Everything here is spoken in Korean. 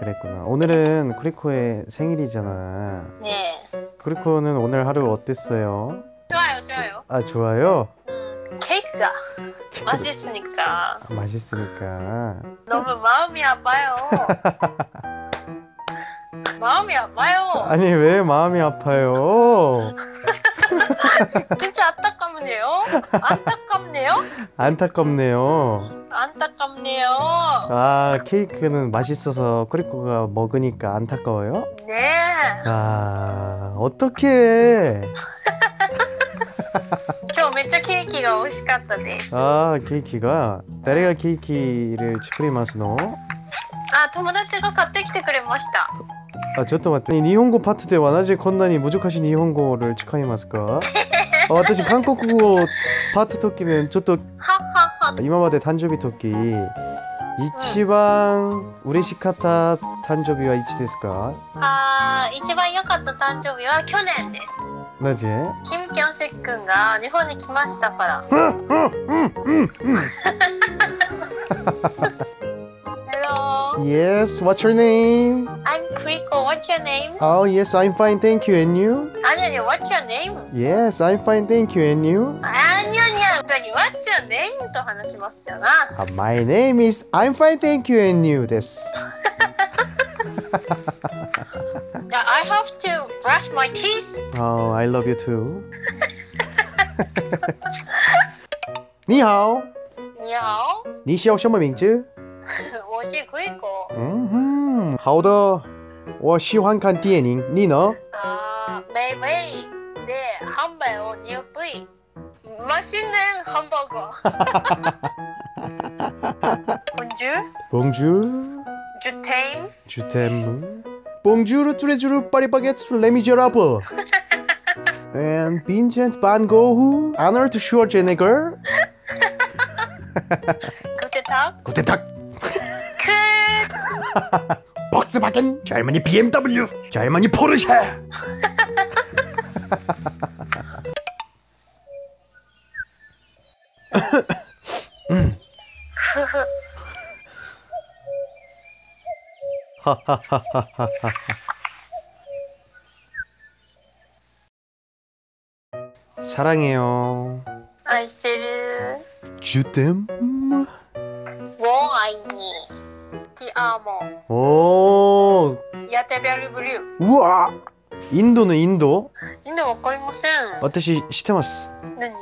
그랬구나. 오늘은 크리코의 생일이잖아. 네. 크리코는 오늘 하루 어땠어요? 좋아요, 좋아요. 아 좋아요. 음, 케이크가 맛있으니까 아, 맛있으니까. 너무 마음이 아파요. 마음이 아파요. 아니 왜 마음이 아파요? 진짜 안타깝네요. 안타깝네요. 안타깝네요. 안타깝네요. 아 케이크는 맛있어서 크리코가 먹으니까 안타까워요? 네. 아 어떡해. 今日めっちゃケーキが美味しかったです。 아 케이크가 誰が 케이크를 作りますの?あ、友達が買ってきてくれました。 아, ちょっと待って。日本語パットではなぜこんなに難しい日本語を使いますかあ私、韓国語をパット時でちょっとはっはっは。 今まで誕生日時一番嬉しかった誕生日はいつですかあー、一番良かった誕生日は去年です。なぜキム・キョンシッ君が日本に来ましたから。うんうんうんうん Hello, Yes, what's your name? I'm Kriko. What's your name? Oh, yes, I'm fine, thank you. And you? 아니 아니, What's your name? Yes, I'm fine, thank you. And you? 아니 아니야. 저기 What's your name? と話しましたよな。 Ah, my name is I'm fine, thank you. And you です。 Yeah, I have to brush my teeth. Oh, I love you too. 你好，你好，你叫什么名字？我是 Kriko。嗯哼，好的， 我喜欢看电影，你呢？啊，美味的汉堡牛排，맛있는 햄버거. Bonjour. Bonjour. Je t'aime. Je t'aime. Bonjour, treasure, party baguettes, les misérables. And Vincent Van Gogh, Arnold Schwarzenegger. Guten Tag. Guten Tag. Good. 박스바겐 젊은이 BMW 젊은이 포르쉐 음. 사랑해요. 아이스루 주댐. 뭐 아이니. キアーモン。お。ヤテルブリュー。うわインドのインド？インドわかりません。私、知ってます。何？